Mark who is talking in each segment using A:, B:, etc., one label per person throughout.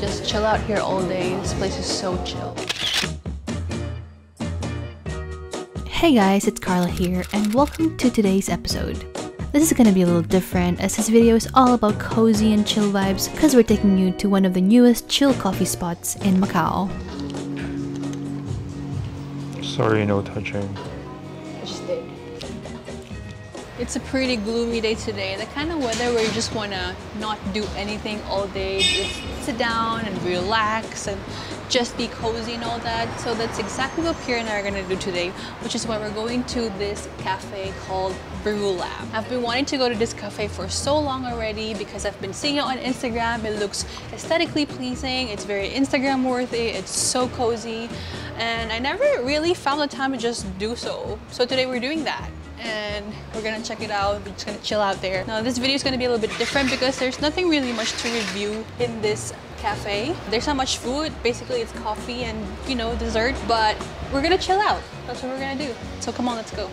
A: just chill out here all day. This place is so chill.
B: Hey guys, it's Carla here, and welcome to today's episode. This is gonna be a little different as this video is all about cozy and chill vibes because we're taking you to one of the newest chill coffee spots in Macau.
C: Sorry, no touching.
A: It's a pretty gloomy day today. The kind of weather where you just want to not do anything all day. Just sit down and relax and just be cozy and all that. So that's exactly what Pierre and I are going to do today, which is why we're going to this cafe called Brew Lab. I've been wanting to go to this cafe for so long already because I've been seeing it on Instagram. It looks aesthetically pleasing. It's very Instagram worthy. It's so cozy. And I never really found the time to just do so. So today we're doing that and we're gonna check it out. We're just gonna chill out there. Now this video is gonna be a little bit different because there's nothing really much to review in this cafe. There's not much food. Basically it's coffee and you know dessert, but we're gonna chill out. That's what we're gonna do. So come on, let's go.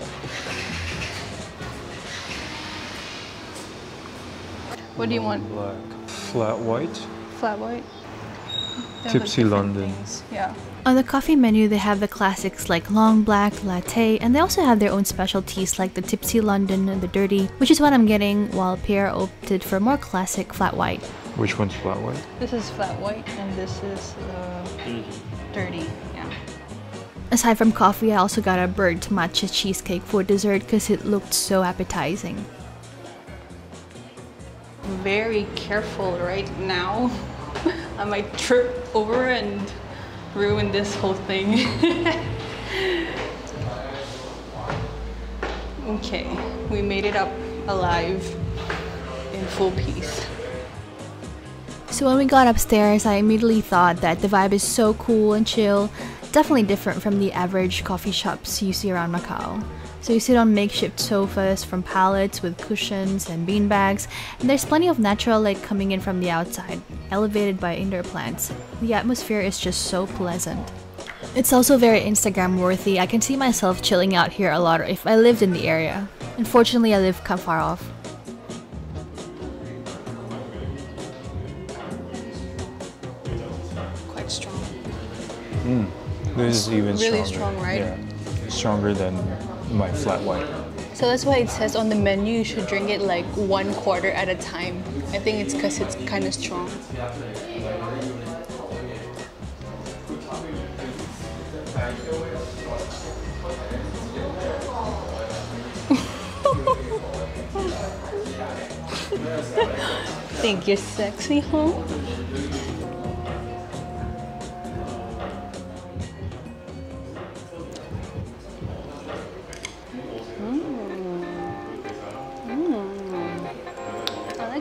A: What do you want?
C: Black. Flat white.
A: Flat white? They have
C: Tipsy
A: different
C: London.
A: things. Yeah.
B: On the coffee menu, they have the classics like long black, latte, and they also have their own specialties like the Tipsy London and the Dirty, which is what I'm getting, while Pierre opted for more classic flat white.
C: Which one's flat white?
A: This is flat white and this is uh, dirty. Yeah.
B: Aside from coffee, I also got a bird matcha cheesecake for dessert because it looked so appetizing.
A: very careful right now. I might trip over and ruin this whole thing. okay, we made it up alive in full peace.
B: So when we got upstairs, I immediately thought that the vibe is so cool and chill, definitely different from the average coffee shops you see around Macau. So you sit on makeshift sofas from pallets with cushions and beanbags, and there's plenty of natural light coming in from the outside, elevated by indoor plants. The atmosphere is just so pleasant. It's also very Instagram worthy. I can see myself chilling out here a lot if I lived in the area. Unfortunately, I live kind of far off.
A: Quite strong. Mm.
C: This is even
A: Really
C: stronger.
A: strong, right?
C: Yeah. Stronger than my flat white.
A: So that's why it says on the menu you should drink it like one quarter at a time. I think it's because it's kind of strong. Think you're sexy, huh?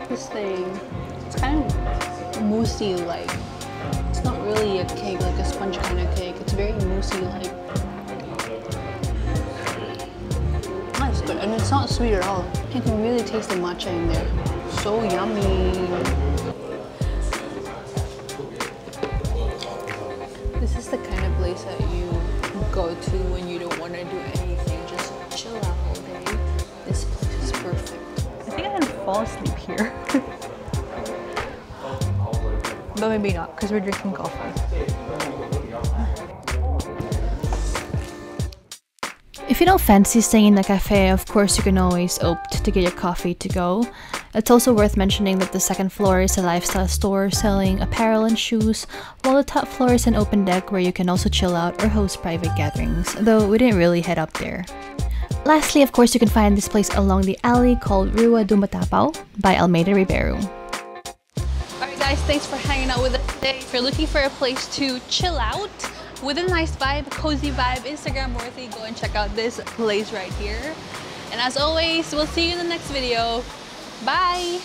A: This thing. It's kind of moussey like. It's not really a cake, like a sponge kind of cake. It's very moussey like. That's good, and it's not sweet at all. You can really taste the matcha in there. So yummy. Fall asleep here. but maybe not, because we're drinking coffee.
B: If you don't fancy staying in the cafe, of course you can always opt to get your coffee to go. It's also worth mentioning that the second floor is a lifestyle store selling apparel and shoes, while the top floor is an open deck where you can also chill out or host private gatherings, though we didn't really head up there. Lastly, of course, you can find this place along the alley called Rua Dumatapao by Almeida Ribeiro.
A: Alright guys, thanks for hanging out with us today. If you're looking for a place to chill out with a nice vibe, cozy vibe, Instagram worthy, go and check out this place right here. And as always, we'll see you in the next video. Bye!